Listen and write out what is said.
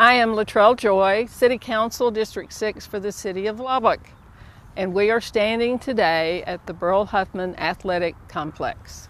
I am Latrelle Joy, City Council District 6 for the City of Lubbock, and we are standing today at the Berl Huffman Athletic Complex.